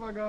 uwaga.